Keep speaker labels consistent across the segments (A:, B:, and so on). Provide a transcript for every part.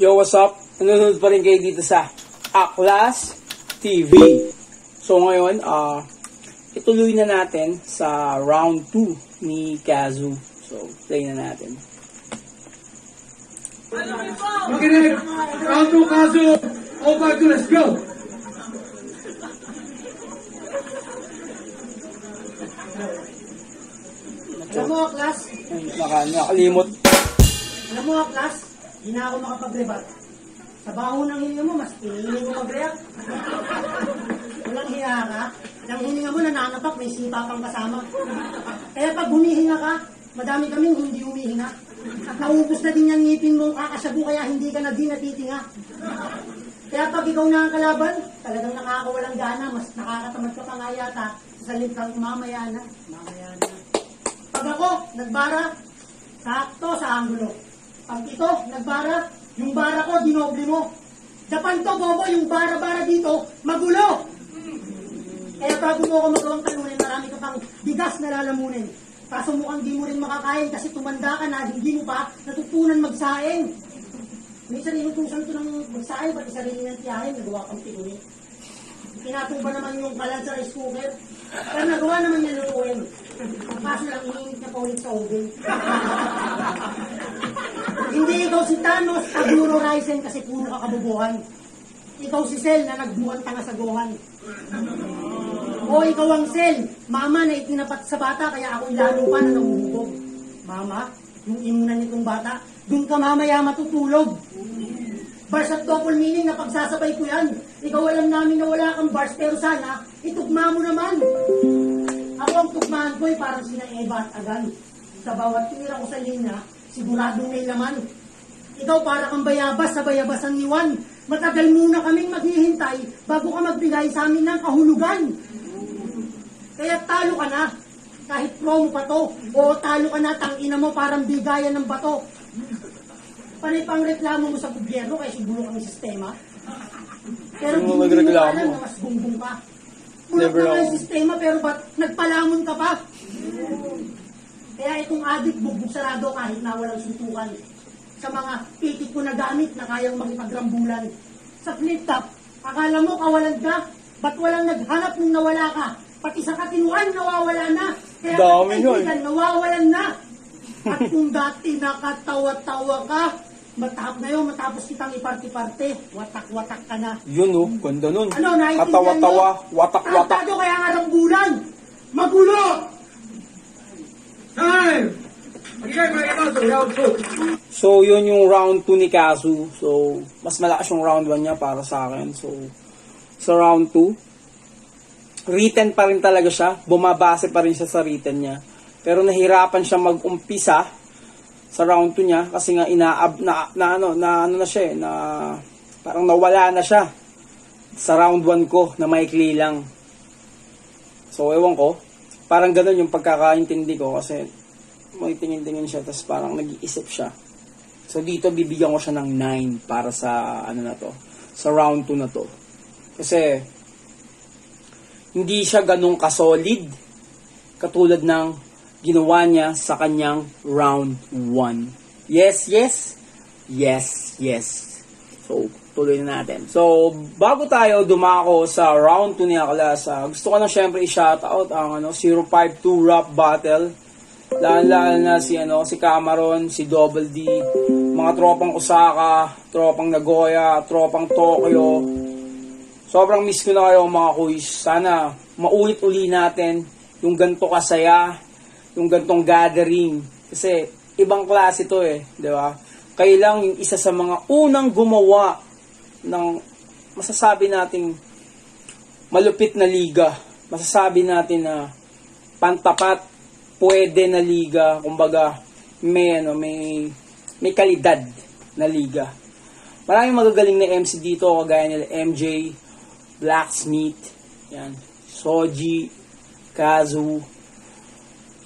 A: Yo, what's up? Nanonood pa rin kayo dito sa Aklas TV. So ngayon, ah ituloy na natin sa round 2 ni Kazu. So, play na natin.
B: Makinig! Round 2 kaso! Over to let's go!
C: Alam mo, class,
A: Ay, naka, nakalimot.
C: alam mo, class, hindi na ako makapag-rebat. Sa baho ng hininga mo, mas pinili mo mag-react. Walang hiya ka. Ang hininga mo nananapak, may sipa pang kasama. Kaya pag humihinga ka, madami kaming hindi humihinga. Naubos na din yung ngipin mo, kakasago kaya hindi ka na din natitinga. Kaya pag ikaw na ang kalaban, talagang nakakawalang gana, mas nakakatamad ka pa nga yata sa salitang mamaya na. Mamaya na. Pag ako, nagbara, sakto sa anggulo. Pag ito, nagbara, yung bara ko, dinoble mo. Japan to, bobo, yung bara-bara dito, magulo. Kaya bago mo ako magawang talunin, marami ka pang bigas na lalamunin. Kaso mukhang di mo rin makakain kasi tumanda ka na, hindi mo pa natutunan magsaing. Minsan inutusan ko ng magsaing, pati sarili ng tiyahin, nagawa kang tigunin. Pinatong ba naman yung kalan sa rice cooker? Pero nagawa naman niya lutuin. Kaso lang, iniinit niya pa ulit sa oven. Hindi ikaw si Thanos, Taguro Ryzen kasi puro ka kabubuhan. Ikaw si Cell na nagbuhan tanga sa gohan. O ikaw ang Cell, mama na itinapat sa bata kaya ako'y lalo pa na nanguhubog. Mama, yung imunan nitong bata, dun ka mamaya matutulog. Bars at double meaning na pagsasabay ko yan. Ikaw alam namin na wala kang bars pero sana, itugma mo naman. Ako ang tugmaan ko ay parang sina Eva at Agan. Sa bawat tira ko sa linya, siguradong may laman. Ikaw para kang bayabas sa bayabasan ni Juan. Matagal muna kaming maghihintay bago ka magbigay sa amin ng kahulugan. Kaya talo ka na. Kahit promo pa to. O talo ka na, tangina mo parang bigayan ng bato. Panay pang reklamo mo sa gobyerno kaya siguro kami sistema. Pero
A: Ano
C: di mo alam na mas bumbong ka.
A: Never
C: na nga yung sistema pero ba't nagpalamon ka pa? Kaya itong adik, bugbog sarado kahit na walang suntukan. Sa mga pitik ko na gamit na kayang makipagrambulan. Sa flip top, akala mo kawalan ka? Ba't walang naghanap nung nawala ka? Pati sa katinuan, nawawala na. Kaya
A: Dami yun.
C: nawawalan na. At kung dati nakatawa-tawa ka, matap na yun, matapos kitang iparte-parte, watak-watak ka na.
A: Yun oh, ganda nun.
C: Ano, naiintindihan
A: Katawa-tawa, watak-watak.
C: Tarantado kaya nga ng bulan. Magulo!
B: Time! Makinig mga kaso, round 2.
A: So, yun yung round 2 ni Kazu. So, mas malakas yung round 1 niya para sa akin. So, sa round 2, written pa rin talaga siya. Bumabase pa rin siya sa written niya. Pero nahirapan siya mag-umpisa sa round 2 niya kasi nga inaab na, na ano na ano na siya eh, na parang nawala na siya sa round 1 ko na maikli lang. So, ewan ko. Parang ganun yung pagkakaintindi ko kasi may tingin-tingin siya tapos parang nag-iisip siya. So dito bibigyan ko siya ng 9 para sa ano na to, sa round 2 na to. Kasi hindi siya ganun kasolid katulad ng ginawa niya sa kanyang round 1. Yes, yes. Yes, yes. So, tuloy na natin. So, bago tayo dumako sa round 2 ni Aklas, ah, gusto ko na syempre i-shoutout ang ano, 052 Rap Battle. Lalo na si ano si Cameron, si Double D, mga tropang Osaka, tropang Nagoya, tropang Tokyo. Sobrang miss ko na kayo mga kuys. Sana maulit uli natin yung ganto kasaya, yung gantong gathering. Kasi ibang klase to eh, di ba? Kayo lang yung isa sa mga unang gumawa ng masasabi nating malupit na liga. Masasabi natin na pantapat pwede na liga, kumbaga may ano, may may kalidad na liga. Maraming magagaling na MC dito, kagaya nila MJ, Blacksmith, yan, Soji, Kazu.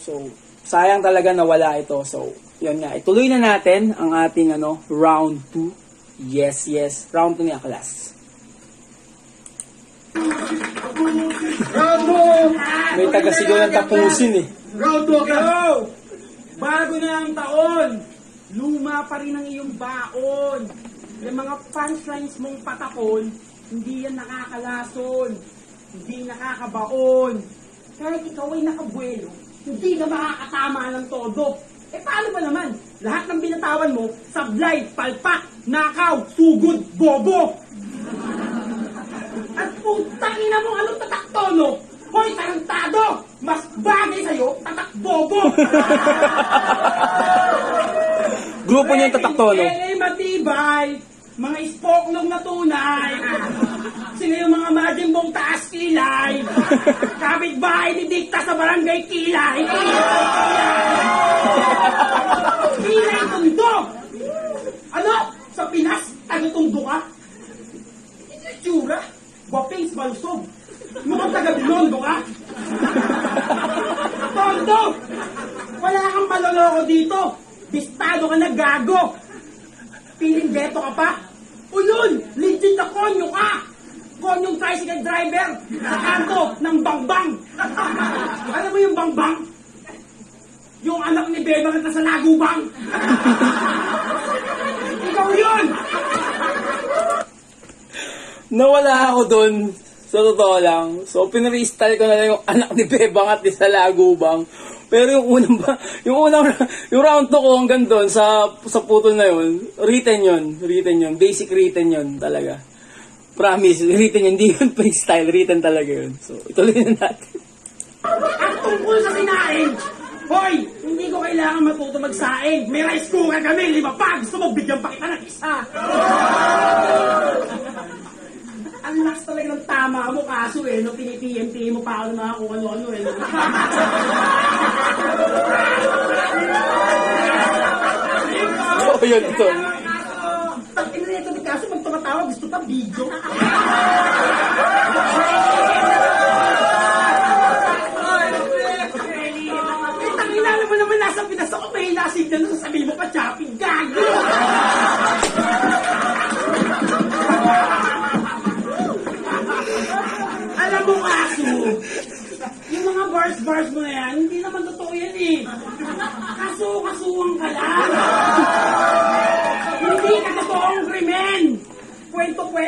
A: So, sayang talaga nawala ito. So, yun nga. Ituloy na natin ang ating ano, round 2. Yes, yes. Round 2 ni Aklas.
B: Round 2!
A: May taga-sigaw ng tapusin eh.
B: Round 2 ka!
D: Yo! Bago na ang taon, luma pa rin ang iyong baon. Yung mga punchlines mong patakon, hindi yan nakakalason. Hindi nakakabaon. Kahit ikaw ay nakabuelo, hindi ka makakatama ng todo. Eh paano ba naman? Lahat ng binatawan mo, sablay, palpak, nakaw, sugod, bobo. At putang ina mo, anong tatak tono? Hoy, tarantado! Mas bagay sa'yo, tatak bobo!
A: Grupo niya yung tataktono.
D: LA matibay, mga ispoklong na tunay, yung mga madimbong taas kilay, kapitbahay ni Dikta sa barangay Kilay, Kilay Tundo! Ano? Sa Pinas, taga-tundo ka? Ito yung tsura, Guwapings Balsog. Mga taga-Binondo ka? Tondo! Wala kang maloloko dito. Bistado ka na gago. Piling geto ka pa. Ulun! Legit na konyo ka! Konyong tricycle driver sa kanto ng bangbang. Alam mo yung bangbang? Yung anak ni Bebang at nasa lagubang. Ikaw yun!
A: Nawala ako dun. Sa totoo lang. So, pinrestyle ko na lang yung anak ni Bebang at ni sa Lagubang. Pero yung unang ba, yung unang, yung round 2 ko hanggang doon sa, sa putol na yun, written yun, written yun, basic written yun talaga. Promise, written yun, hindi yun freestyle, written talaga yun. So, ituloy na natin.
D: At tungkol sa sinaing, Hoy, hindi ko kailangan matuto magsaing. May rice cooker kami, lima pa. Gusto mo, bigyan pa kita ng isa. Ang lakas talaga ng tama mo, kaso eh, no, pinipiyempi mo pa ako ng mga kung ano-ano eh. no?
A: Oh, yun, ito.
D: Tapos na ito, kaso pag pa video. Eh, tangina naman naman nasa Pinas ako, may nasignan na sasabihin mo pa, chopping, gago!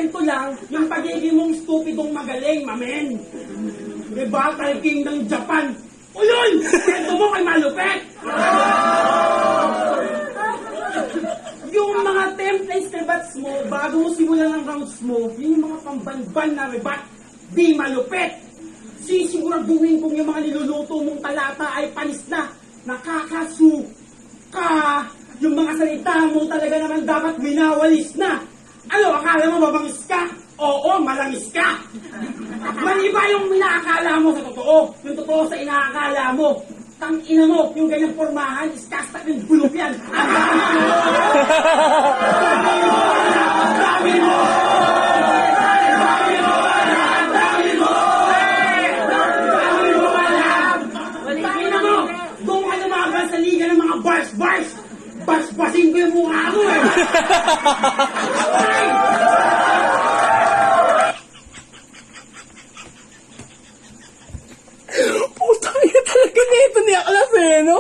D: Kwento-kwento lang yung pagiging mong stupidong magaling, mamen. Diba, talking ng Japan? O yun! Kwento mo kay Malupet! yung mga templates na bats mo, bago mo simulan ang rounds mo, yun yung mga pambanban na rebat, di malupet. Sisiguraduhin kong yung mga niluluto mong talata ay panis na, nakakasuka. Yung mga salita mo talaga naman dapat winawalis na. Ano, akala mo mabangis ka? Oo, malangis ka. Maliba yung inaakala mo sa totoo. Yung totoo sa inaakala mo. Tang ina mo, yung ganyang pormahan, is kastak ng gulop yan. Ang dami mo! Ang dami mo! Ang dami mo! Ang dami Bars-basin ko yung mukha mo eh! Ay!
A: Puta, ina talaga nito ni Aklas eh, no?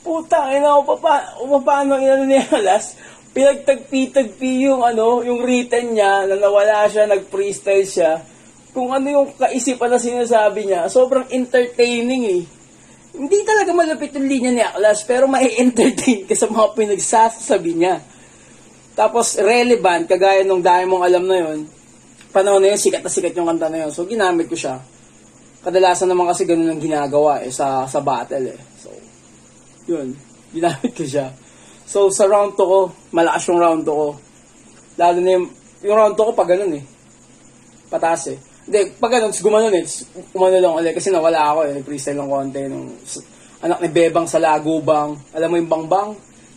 A: Puta, ina ko pa, pa, paano ina ni Aklas? Pinagtagpi-tagpi yung ano, yung written niya, na nawala siya, nag-freestyle siya. Kung ano yung kaisipan na sinasabi niya, sobrang entertaining eh. Hindi talaga malapit yung linya ni Aklas, pero may entertain ka sa mga pinagsasabi niya. Tapos, relevant, kagaya nung dahil mong alam na yun, panahon na yun, sikat na sikat yung kanta na yun. So, ginamit ko siya kadalasan naman kasi ganun ang ginagawa eh, sa, sa battle eh. So, yun. Ginamit ko siya. So, sa round 2 ko, malakas yung round 2 ko. Lalo na yung, yung round 2 ko pag ganun eh. Pataas eh. Hindi, pag ganun, gumanon eh. Umano lang ulit kasi nawala ako eh. Freestyle ng konti nung anak ni Bebang sa Lagubang. Alam mo yung Bangbang?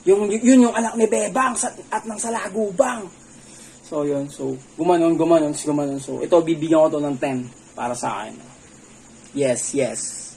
A: Yung, yun yung anak ni Bebang sa, at ng sa Lagubang. So, yun. So, gumanon, gumanon, gumanon. So, ito, bibigyan ko to ng 10 para sa akin. Yes, yes.